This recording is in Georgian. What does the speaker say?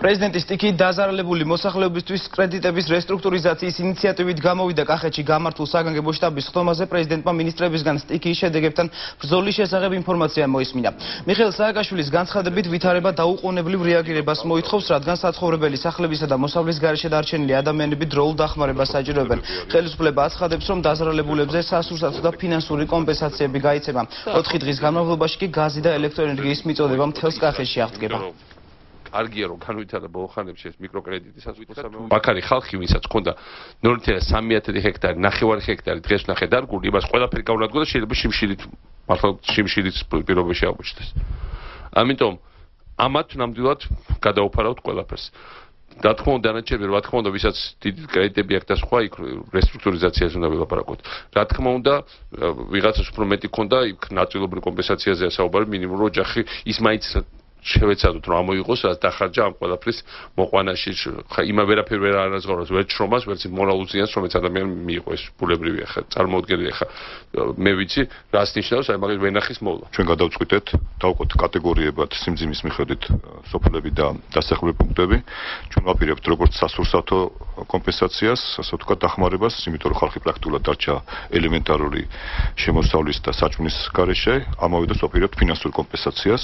პრეზიდენტის სტიქი დაზარალებული მოსახლეობისთვის კრედიტების რესტრუქტურიზაციის ინიციატივით გამოვიდა კახეთში გამართულ საგანგებო შტაბის ხდომაზე პრეზიდენტმა მინისტრებისგან სტიქის შედეგებთან ბრძოლის შესახებ ინფორმაცია მოისმინა. მიხეილ სააკაშვილის განცხადებით ვითარება დაუყოვნებლივ რეაგირებას მოითხოვს, რადგან საცხოვრებელი სახლებისა და მოსავლის გარეშე დარჩენილი ადამიანები დროულ დახმარებას საჭიროებენ. ხელისუფლება აცხადებს, რომ დაზარალებულებზე სასურსათო და ფინანსური კომპენსაციები გაიცემა. 4 დღის განმავლობაში კი გაზი და ელექტროენერგიის მიწოდება მთელს კახეთში აღდგება. კარგია რომ განვითარდა ბოლხანებში ეს მიკროკრედიტისაც მოსამეურნეო. ბაქარი ხალხი ვისაც ქონდა 0.3 ჰექტარი, ნახევარი ჰექტარი დღეს ნახე დარგული, იმას ყველაფერი გაუნადგო და შეიძლება შიმშილით მართლა შიმშილით პირობებში აღმოჩნდეს. ამიტომ ამათ ნამდვილად გადაუფარავთ ყველაფერს. რა თქმა უნდა დანარჩენები რა თქმა უნდა ვისაც დიდი კრედიტები აქვს და სხვა იქ რესტრუქტურიზაციაზე უნდა ვილაპარაკოთ. რა თქმა უნდა ვიღაცას უფრო მეტი ქონდა იქ ნაწილობრივ კომპენსაციაზეა საუბარი მინიმუმ ოჯახი ის მაინც შევეცადოთ რომ ამოიღოს რაც დახარჯა ამ ყველაფრის მოყვანაში. ხა იმა ვერაფერ ვერ არაზღაუროს ვერ შრომას ვერც მორალურ ზიანს რომელიც ადამიანი მიიღო ეს ბულებრივია ხა წარმოუდგენელი ხა მე ვიცი რას ნიშნავს აი მაგის ვენახის მოვლა. ჩვენ გადავწყვიტეთ დავყოთ კატეგორიებად სიმძიმის მიხედვით სოფლები და დასახლებული პუნქტები. ჩვენ ვაპირებთ როგორც სასურსათო კომპენსაციას ასე ვთქვათ დახმარებას იმიტომ რომ ხალხი პრაქტიკულად დარჩა ელემენტარული შემოსავლის და საჭმლის გარეშე. ამავე დროს ვაპირებთ ფინანსურ კომპენსაციას